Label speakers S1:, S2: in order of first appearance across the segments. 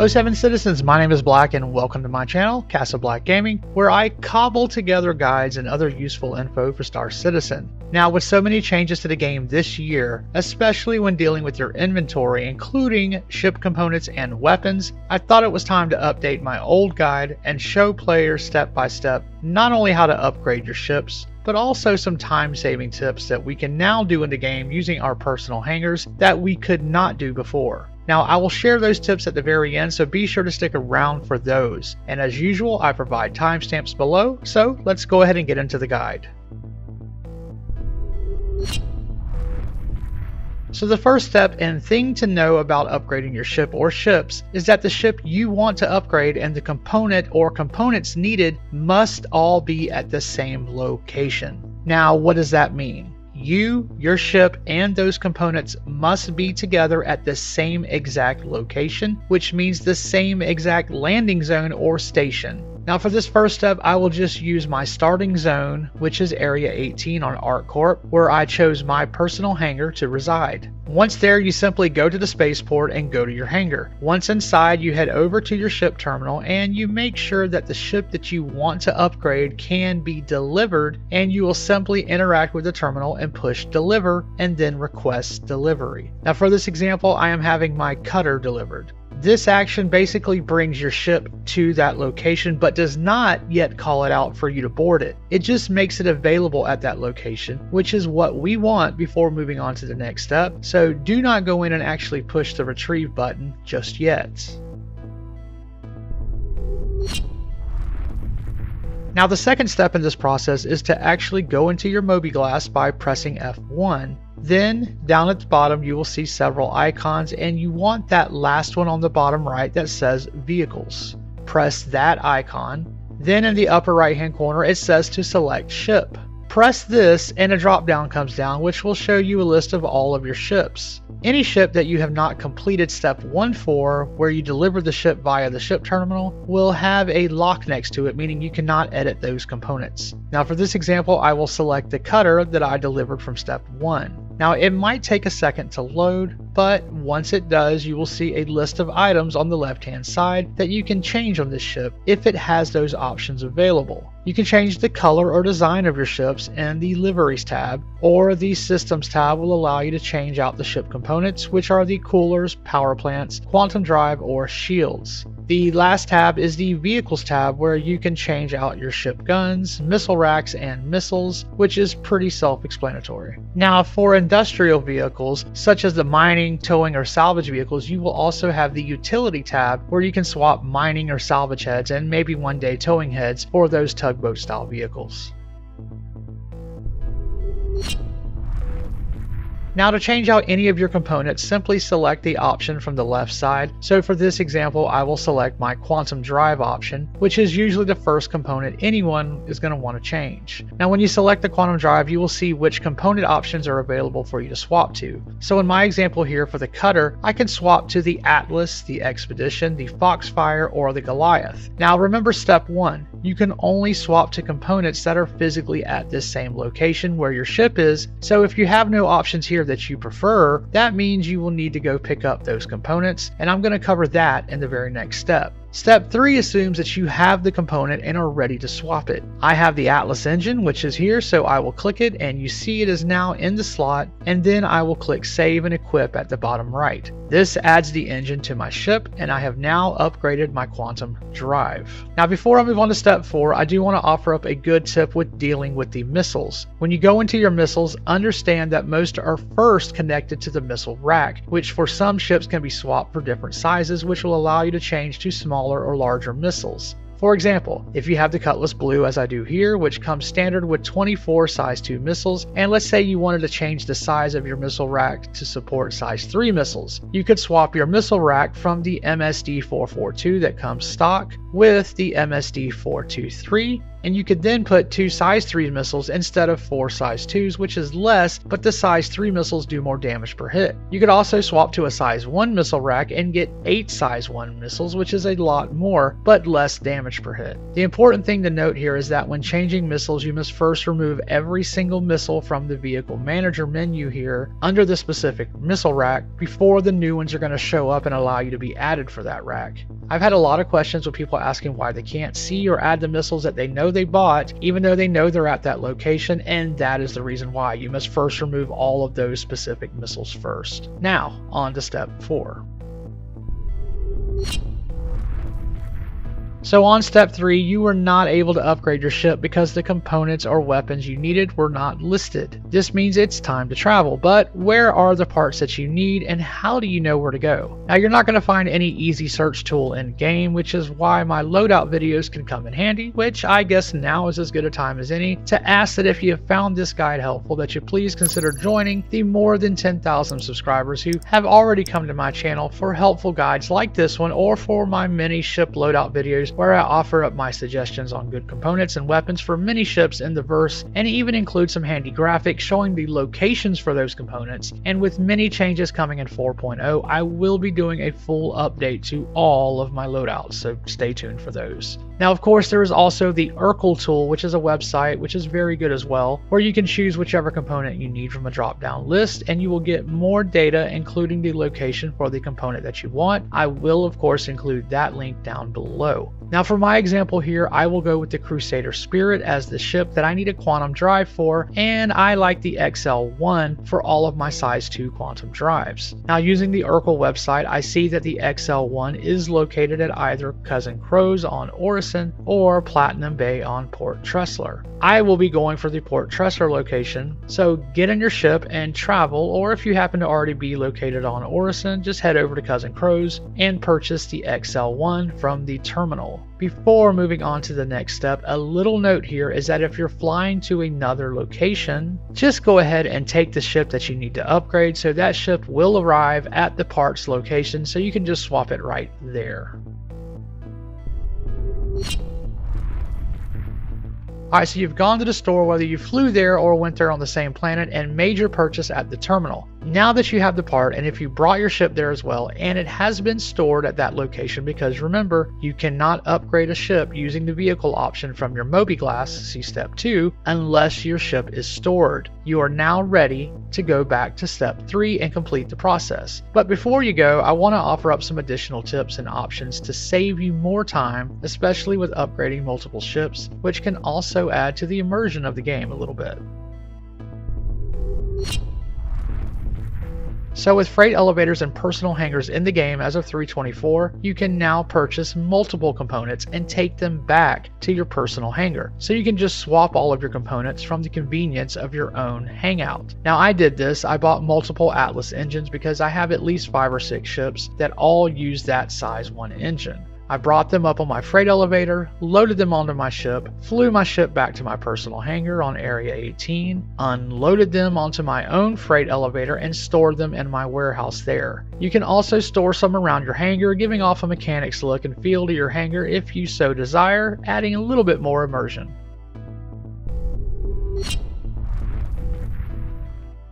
S1: o7 citizens, my name is Black and welcome to my channel, CasaBLACK Gaming, where I cobble together guides and other useful info for Star Citizen. Now with so many changes to the game this year, especially when dealing with your inventory including ship components and weapons, I thought it was time to update my old guide and show players step by step not only how to upgrade your ships, but also some time saving tips that we can now do in the game using our personal hangars that we could not do before. Now, I will share those tips at the very end, so be sure to stick around for those. And as usual, I provide timestamps below, so let's go ahead and get into the guide. So the first step and thing to know about upgrading your ship or ships is that the ship you want to upgrade and the component or components needed must all be at the same location. Now, what does that mean? You, your ship, and those components must be together at the same exact location, which means the same exact landing zone or station. Now for this first step, I will just use my starting zone, which is Area 18 on ArcCorp, where I chose my personal hangar to reside. Once there, you simply go to the spaceport and go to your hangar. Once inside, you head over to your ship terminal and you make sure that the ship that you want to upgrade can be delivered and you will simply interact with the terminal and push deliver and then request delivery. Now for this example, I am having my cutter delivered. This action basically brings your ship to that location but does not yet call it out for you to board it. It just makes it available at that location, which is what we want before moving on to the next step. So do not go in and actually push the retrieve button just yet. Now the second step in this process is to actually go into your Moby mobiGlas by pressing F1 then down at the bottom you will see several icons and you want that last one on the bottom right that says vehicles. Press that icon. Then in the upper right hand corner it says to select ship. Press this and a drop down comes down which will show you a list of all of your ships. Any ship that you have not completed step 1 for, where you deliver the ship via the ship terminal, will have a lock next to it, meaning you cannot edit those components. Now for this example, I will select the cutter that I delivered from step 1. Now it might take a second to load, but once it does, you will see a list of items on the left hand side that you can change on this ship if it has those options available. You can change the color or design of your ships in the liveries tab, or the systems tab will allow you to change out the ship components, which are the coolers, power plants, quantum drive, or shields. The last tab is the Vehicles tab where you can change out your ship guns, missile racks, and missiles, which is pretty self-explanatory. Now for industrial vehicles, such as the mining, towing, or salvage vehicles, you will also have the Utility tab where you can swap mining or salvage heads and maybe one day towing heads for those tugboat style vehicles. Now to change out any of your components, simply select the option from the left side. So for this example, I will select my quantum drive option, which is usually the first component anyone is going to want to change. Now when you select the quantum drive, you will see which component options are available for you to swap to. So in my example here for the cutter, I can swap to the Atlas, the Expedition, the Foxfire, or the Goliath. Now remember step one, you can only swap to components that are physically at this same location where your ship is. So if you have no options here that you prefer, that means you will need to go pick up those components, and I'm going to cover that in the very next step. Step 3 assumes that you have the component and are ready to swap it. I have the Atlas engine which is here so I will click it and you see it is now in the slot and then I will click save and equip at the bottom right. This adds the engine to my ship and I have now upgraded my quantum drive. Now before I move on to step 4 I do want to offer up a good tip with dealing with the missiles. When you go into your missiles understand that most are first connected to the missile rack which for some ships can be swapped for different sizes which will allow you to change to small smaller or larger missiles. For example, if you have the Cutlass Blue as I do here, which comes standard with 24 size 2 missiles, and let's say you wanted to change the size of your missile rack to support size 3 missiles, you could swap your missile rack from the MSD 442 that comes stock with the MSD 423 and you could then put two size 3 missiles instead of four size 2s, which is less, but the size 3 missiles do more damage per hit. You could also swap to a size 1 missile rack and get 8 size 1 missiles, which is a lot more, but less damage per hit. The important thing to note here is that when changing missiles, you must first remove every single missile from the vehicle manager menu here under the specific missile rack before the new ones are going to show up and allow you to be added for that rack. I've had a lot of questions with people asking why they can't see or add the missiles that they know they bought, even though they know they're at that location, and that is the reason why. You must first remove all of those specific missiles first. Now, on to step 4. So on step 3, you were not able to upgrade your ship because the components or weapons you needed were not listed. This means it's time to travel, but where are the parts that you need and how do you know where to go? Now you're not going to find any easy search tool in game, which is why my loadout videos can come in handy, which I guess now is as good a time as any to ask that if you have found this guide helpful that you please consider joining the more than 10,000 subscribers who have already come to my channel for helpful guides like this one or for my many ship loadout videos where I offer up my suggestions on good components and weapons for many ships in the verse and even include some handy graphics showing the locations for those components. And with many changes coming in 4.0, I will be doing a full update to all of my loadouts, so stay tuned for those. Now, of course, there is also the Erkul tool, which is a website which is very good as well, where you can choose whichever component you need from a drop down list and you will get more data, including the location for the component that you want. I will, of course, include that link down below. Now, for my example here, I will go with the Crusader Spirit as the ship that I need a quantum drive for, and I like the XL1 for all of my size 2 quantum drives. Now, using the Erkul website, I see that the XL1 is located at either Cousin Crow's on Orison or Platinum Bay on Port Tressler. I will be going for the Port Tressler location, so get in your ship and travel, or if you happen to already be located on Orison, just head over to Cousin Crow's and purchase the XL1 from the terminal. Before moving on to the next step, a little note here is that if you're flying to another location, just go ahead and take the ship that you need to upgrade so that ship will arrive at the parts location so you can just swap it right there. Alright, so you've gone to the store whether you flew there or went there on the same planet and made your purchase at the terminal. Now that you have the part, and if you brought your ship there as well, and it has been stored at that location, because remember, you cannot upgrade a ship using the vehicle option from your mobiGlas, see step 2, unless your ship is stored. You are now ready to go back to step 3 and complete the process. But before you go, I want to offer up some additional tips and options to save you more time, especially with upgrading multiple ships, which can also add to the immersion of the game a little bit. So with freight elevators and personal hangars in the game as of 324, you can now purchase multiple components and take them back to your personal hangar. So you can just swap all of your components from the convenience of your own hangout. Now I did this, I bought multiple Atlas engines because I have at least 5 or 6 ships that all use that size 1 engine. I brought them up on my freight elevator, loaded them onto my ship, flew my ship back to my personal hangar on Area 18, unloaded them onto my own freight elevator, and stored them in my warehouse there. You can also store some around your hangar, giving off a mechanic's look and feel to your hangar if you so desire, adding a little bit more immersion.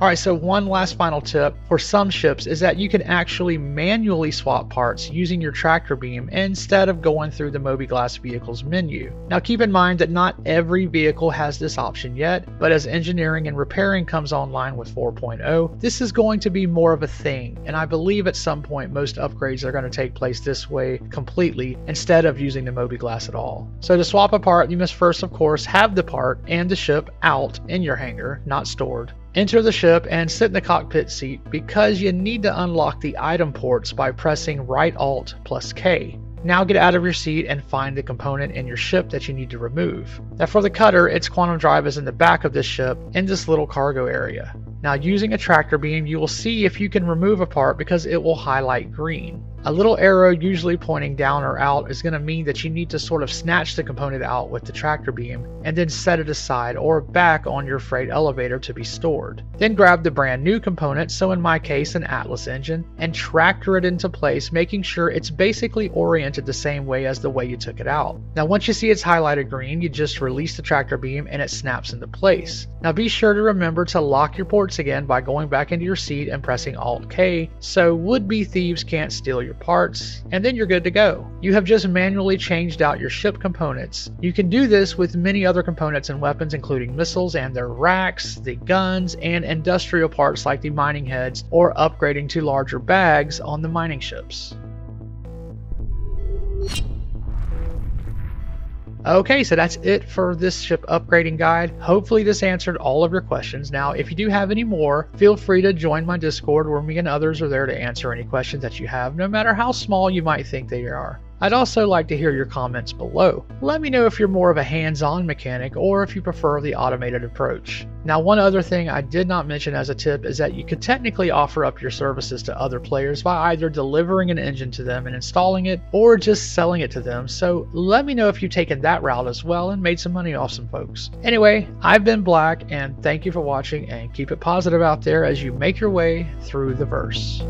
S1: Alright, so one last final tip for some ships is that you can actually manually swap parts using your tractor beam instead of going through the mobiGlas vehicle's menu. Now keep in mind that not every vehicle has this option yet, but as engineering and repairing comes online with 4.0, this is going to be more of a thing, and I believe at some point most upgrades are going to take place this way completely instead of using the mobiGlas at all. So to swap a part, you must first of course have the part and the ship out in your hangar, not stored. Enter the ship and sit in the cockpit seat because you need to unlock the item ports by pressing right alt plus K. Now get out of your seat and find the component in your ship that you need to remove. Now for the cutter, its quantum drive is in the back of this ship in this little cargo area. Now using a tractor beam, you will see if you can remove a part because it will highlight green. A little arrow, usually pointing down or out, is going to mean that you need to sort of snatch the component out with the tractor beam and then set it aside or back on your freight elevator to be stored. Then grab the brand new component, so in my case an Atlas engine, and tractor it into place, making sure it's basically oriented the same way as the way you took it out. Now once you see it's highlighted green, you just release the tractor beam and it snaps into place. Now be sure to remember to lock your ports again by going back into your seat and pressing Alt K so would-be thieves can't steal your parts, and then you're good to go. You have just manually changed out your ship components. You can do this with many other components and weapons including missiles and their racks, the guns, and industrial parts like the mining heads or upgrading to larger bags on the mining ships. Okay, so that's it for this ship upgrading guide. Hopefully this answered all of your questions. Now, if you do have any more, feel free to join my Discord where me and others are there to answer any questions that you have, no matter how small you might think they are. I'd also like to hear your comments below. Let me know if you're more of a hands-on mechanic or if you prefer the automated approach. Now one other thing I did not mention as a tip is that you could technically offer up your services to other players by either delivering an engine to them and installing it or just selling it to them, so let me know if you've taken that route as well and made some money off some folks. Anyway, I've been Black and thank you for watching and keep it positive out there as you make your way through the verse.